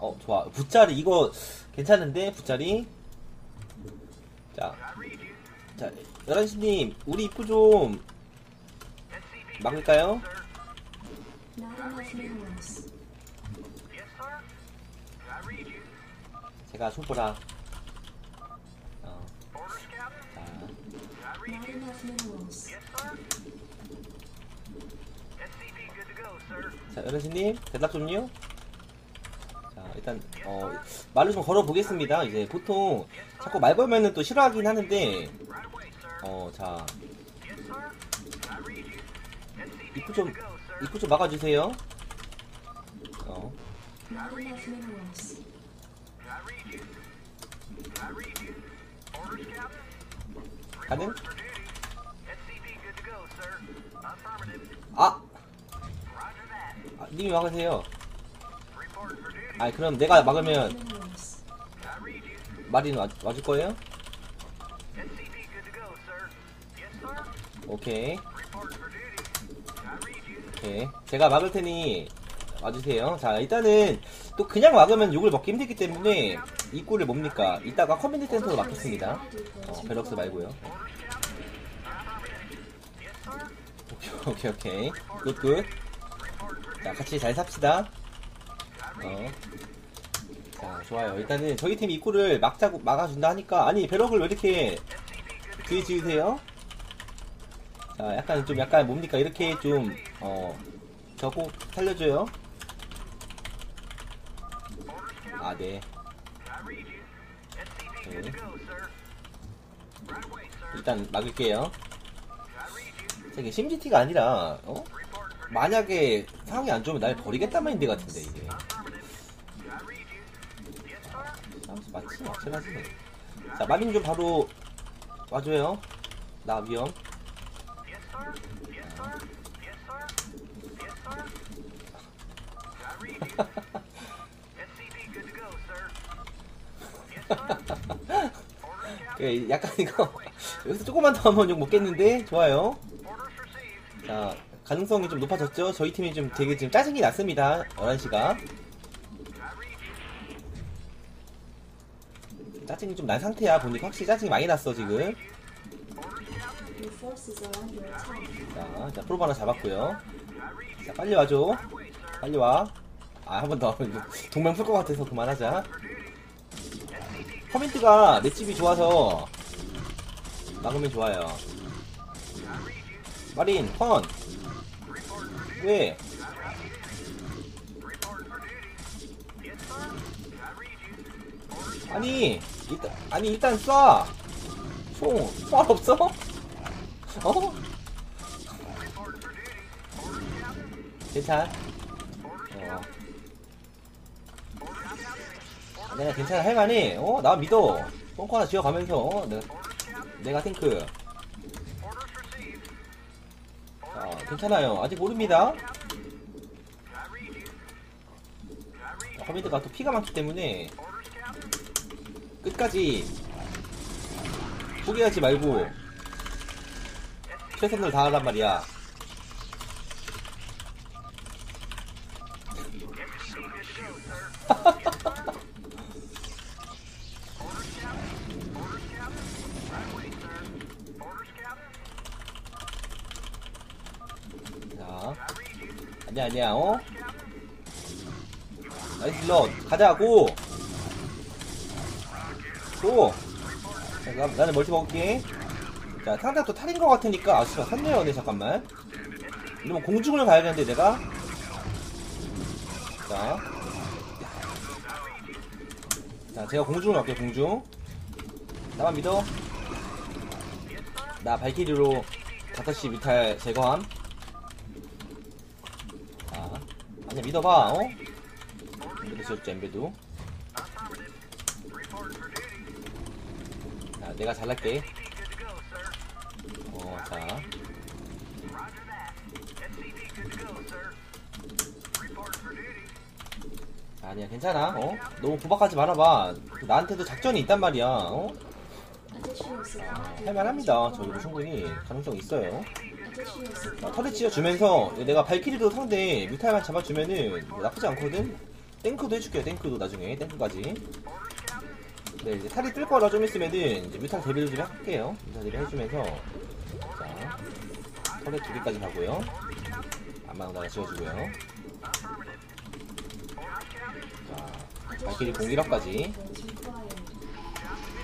어 좋아 붓자리 이거 괜찮은데 붓자리 자, 자 11시님 우리 입구 좀 막을까요? 제가 손보라 어. 자. 자 여러분님 대답 좀요 자 일단 어 말을 좀 걸어 보겠습니다 이제 보통 자꾸 말 걸면은 또 싫어하긴 하는데 어 자 입구 좀 입구 좀 막아주세요 어. 가능? 아! 아 님이 막으세요 아 그럼 내가 막으면. marine 와, 와줄 거예요? 오케이. 오케이. 제가 막을 테니 와주세요. 자, 일단은 또 그냥 막으면 욕을 먹기 힘들기 때문에 입구를 뭡니까? 이따가 command center로 막겠습니다. 어, barracks 말고요. 오케이, 오케이, 오케이. good, good. 자, 같이 잘 삽시다. 어. 자, 좋아요. 일단은 저희 팀 입구를 막자고 막아준다 하니까 아니 barrack을 왜 이렇게 뒤에 지으세요? 자, 약간 좀 약간 뭡니까 이렇게 좀 어, 저꼭 살려줘요. 아, 네. 네. 일단 막을게요. 이게 심지티가 아니라 어? 만약에 상황이 안 좋으면 날 버리겠단 마인드 같은데 이게. 맞지? 확실하지. 자, 마린 좀 바로 와줘요. 나 위험. 예, 약간 이거 여기서 조금만 더 하면 욕 먹겠는데 좋아요. 자 가능성이 좀 높아졌죠. 저희 팀이 좀 되게 지금 짜증이 났습니다. 11시가 짜증이 좀 난 상태야. 보니까 확실히 짜증이 많이 났어 지금. 자, 자 프로바 하나 잡았고요. 자 빨리 와줘. 빨리 와. 아 한 번 더. 동맹 풀 것 같아서 그만하자. 커멘트가 내 집이 좋아서 막으면 좋아요. 마린, 펀. 왜? 아니, 일단, 아니, 일단 쏴! 총, 쏴 없어? 어? 괜찮아? 어. 내가 괜찮아, 할만해. 어? 나 믿어. 벙커 하나 지어가면서, 어? 내가, 내가 탱크. 자, 괜찮아요. 아직 모릅니다. command가 또 피가 많기 때문에 끝까지 포기하지 말고 최선을 다하란 말이야. 자, 아니야, 아니야, 어? 나이스 딜러, 가자고! 또! 자, 나, 나는 멀티 먹을게. 자, 상대가 또 탈인 것 같으니까, 아, 씨발, 샀네요, 네, 잠깐만. 이러면 공중을 가야겠는데, 내가? 자. 자, 제가 공중을 갈게요, 공중. 나만 믿어. 나 발키리로 5시 뮤탈 제거함. 자, 아니 믿어봐, 어? 믿으셨죠, 엠베도. 자, 내가 잘할게. 어, 자. 아니야, 괜찮아, 어? 너무 구박하지 말아봐. 나한테도 작전이 있단 말이야, 어? Supply. 할만합니다. 저기도 충분히 가능성 있어요. 아, 터렛 지어주면서 내가 발키리도 상대 뮤탈만 잡아주면은 뭐 나쁘지 않거든? 탱크도 해줄게요 탱크도 나중에 탱크까지 네 이제 탈이 뜰 거라 좀 있으면은 이제 뮤탈 데뷔를 좀 할게요. 뮤탈 데뷔 해주면서. 자 털에 두 개까지 가고요. 안마당 하나 지어주고요. 자 발길이 공일업까지.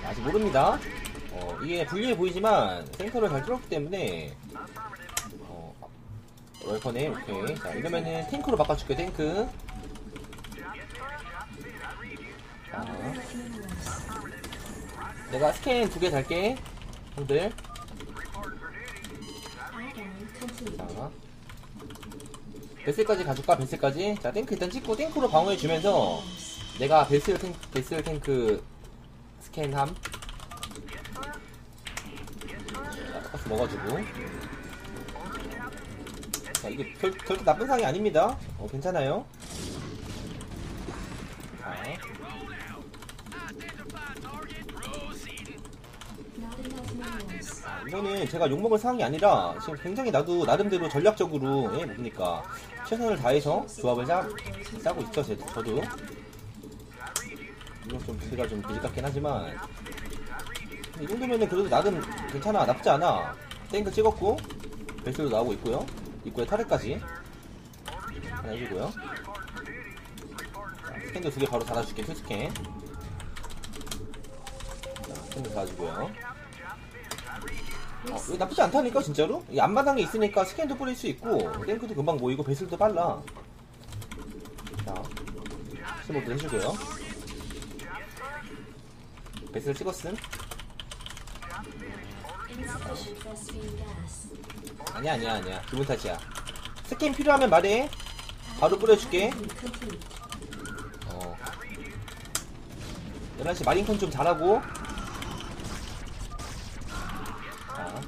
아직 모릅니다. 어 이게 불리해 보이지만 센터를 잘 뚫었기 때문에 어 월커네 오케이. 자 이러면은 탱크로 바꿔줄게 탱크 자. 내가 스캔 두 개 달게. 형들. 자. 베슬까지 가줄까? 베슬까지? 자 탱크 일단 찍고 탱크로 방어해주면서 내가 베슬 탱크 베슬 탱크 스캔함. 자 똑같이 먹어주고. 자 이게 별, 결코 나쁜 상이 아닙니다. 어 괜찮아요. 자 이거는 제가 욕먹을 상황이 아니라 지금 굉장히 나도 나름대로 전략적으로 예, 뭡니까 최선을 다해서 조합을 짜, 짜고 있죠 제, 저도. 이건 좀 제가 좀 부질 같긴 하지만. 이 정도면은 그래도 나름 괜찮아 나쁘지 않아. 탱크 찍었고 벨스도 나오고 있고요. 입구에 타르까지. 하나 해주고요. 자, 스캔도 두 개 바로 달아줄게 풀스캔. 자 스캔도 달아주고요 어, 이거 나쁘지 않다니까 진짜로? 이 앞마당에 있으니까 스캔도 뿌릴 수 있고 탱크도 금방 모이고 배슬도 빨라. 자 siege mode 해주고요. vessel 찍었음. 아니야 아니야 아니야. 기분 탓이야. 스캔 필요하면 말해. 바로 뿌려줄게. 어. 11시 marine콘 좀 잘하고 자.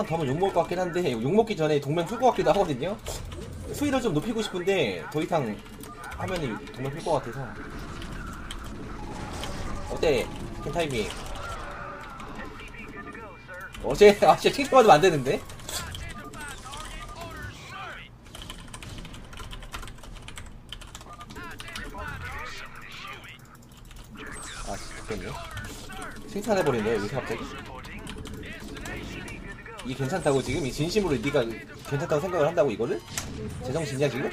좀만 더 하면 욕먹을 것 같긴 한데 욕먹기 전에 동맹 풀것 같기도 하거든요. 수위를 좀 높이고 싶은데 더 이상 하면은 동맹 풀것 같아서. 어때? 캔 타이밍? 어제 아 진짜 칭찬 받으면 안 되는데? 아 좋겠네. 칭찬해버리네 여기서 갑자기 이 괜찮다고 지금 이 진심으로 네가 괜찮다고 생각을 한다고 이거를 제정신이야 지금?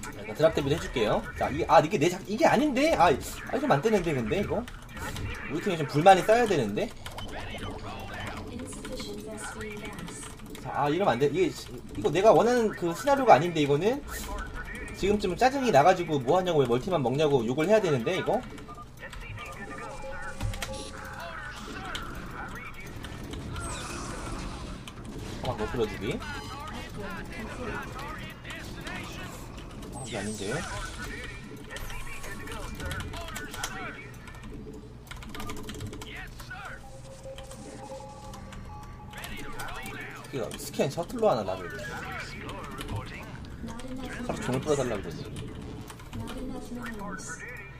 자, 일단 드랍 데뷔 해줄게요. 자, 이, 아, 이게 내 작, 이게 아닌데? 아, 아, 좀안 되는데, 근데, 이거? 우리 팀에 좀 불만이 쌓여야 되는데? 자, 아, 이러면 안 돼. 이게, 이거 내가 원하는 그 시나리오가 아닌데, 이거는? 지금쯤 짜증이 나가지고 뭐 하냐고, 왜 멀티만 먹냐고 욕을 해야 되는데, 이거? 아, 못 풀어주기. 아, 이게 아닌데. 이거 스캔 셔틀로 하나 나를 하루 종일 풀어달라고 그러지.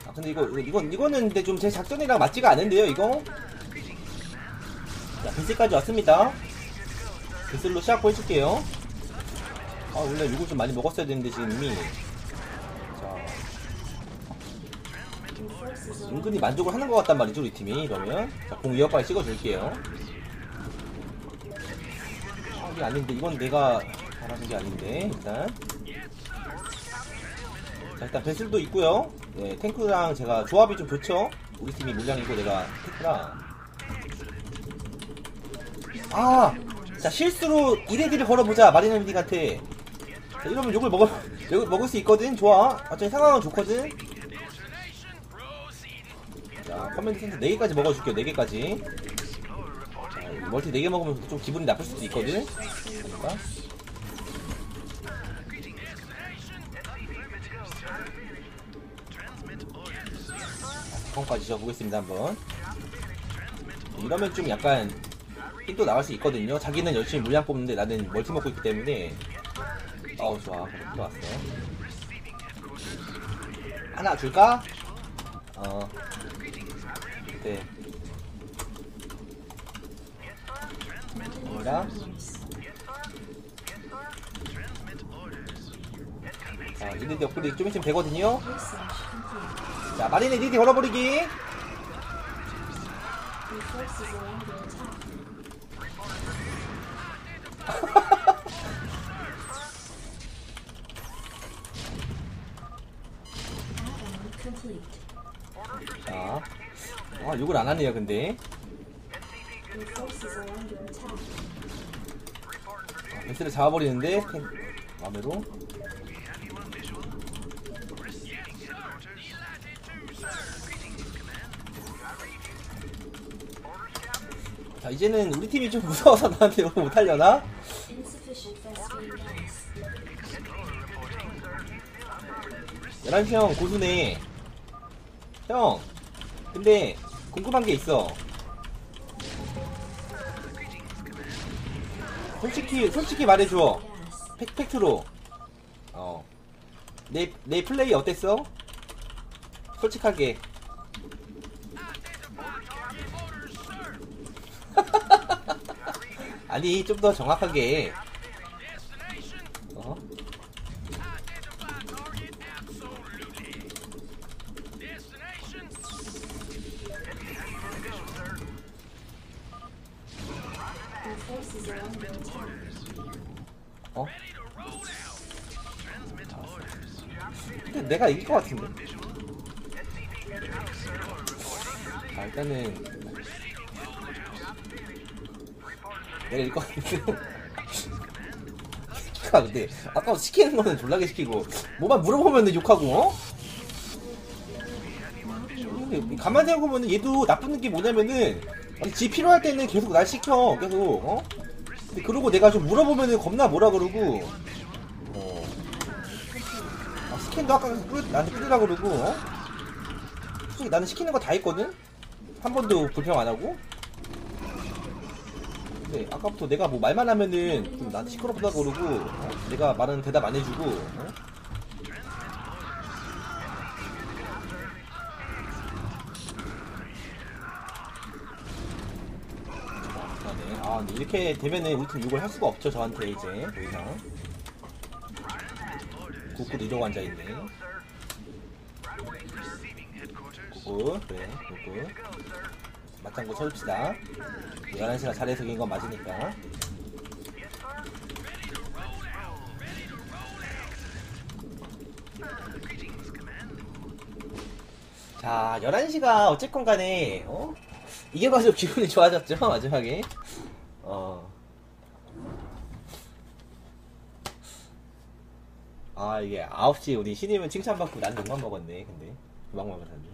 아 근데 이거 이건 이거는 근데 좀 제 작전이랑 맞지가 않은데요 이거. 자 벤스까지 왔습니다. 벤슬로 시작고 해줄게요. 아 원래 이거 좀 많이 먹었어야 되는데 지금 이미. 자 은근히 만족을 하는 것 같단 말이죠 우리 팀이 이러면. 자공 2억 빨리 찍어줄게요. 아 이게 아닌데 이건 내가 잘하는 게 아닌데 일단. 자, 일단 vessel도 있고요. 네, 탱크랑 제가 조합이 좀 좋죠. 우리 팀이 물량이고 내가 탱크랑. 아, 자 실수로 irradi를 걸어보자 marine medic한테. 자, 이러면 욕을 먹을 욕을 먹을 수 있거든. 좋아. 어차피 상황은 좋거든. 자, command center 4개까지 먹어줄게요. 4개까지. 자, 이 멀티 4개 먹으면 좀 기분이 나쁠 수도 있거든. 그러니까. 펑까지 지어보겠습니다 한번 이러면 좀 약간 또 나갈 수 있거든요. 자기는 열심히 물량 뽑는데 나는 멀티 먹고 있기 때문에 어우 좋아 또 왔어. 하나 줄까? 어. 네. 뭐라? 자, 이리디 업그레이 좀 있으면 되거든요? 자, 마린의 리디 걸어버리기! 자, 아, 욕을 안 하네요, 근데. 베스를 잡아버리는데, 캔, 마음대로. 자, 이제는 우리 팀이 좀 무서워서 나한테 욕을 못하려나? Insufficient Vespene gas. 11시 형 고수네 형 근데 궁금한 게 있어. 솔직히 솔직히 말해줘. 팩, 팩트로. 어내 내 플레이 어땠어? 솔직하게. 아니 좀 더 정확하게 근데 내가 이길 것 같은데. 아, 일단은. 내가 이길 것 같은데. 아, 근데, 아까 시키는 거는 졸라게 시키고, 뭐만 물어보면 욕하고, 어? 근데 가만 생각해 보면 얘도 나쁜 게 뭐냐면은, 아니, 지 필요할 때는 계속 날 시켜, 계속, 어? 근데 그러고 내가 좀 물어보면은 겁나 뭐라 그러고 어. 아, 스캔도 아까 뿌리, 나한테 뿌리라 그러고 어? 나는 시키는 거 다 했거든? 한 번도 불평 안 하고 근데 아까부터 내가 뭐 말만 하면은 좀 나한테 시끄럽다 그러고 어? 내가 말은 대답 안 해주고 어? 아, 근데 이렇게 되면은 우리 팀 욕을 할 수가 없죠, 저한테 이제. 더 이상. good good 이러고 앉아있네. good good, 그래, good good. 맞장구 쳐줍시다. 11시가 잘해서 이긴 건 맞으니까. 자, 11시가 어쨌건 간에, 어? 이겨가지고 기분이 좋아졌죠, 마지막에. 어. 아, 이게 9시 우리 신임은 칭찬받고 난 욕만 먹었네, 근데. 도망만 받았네.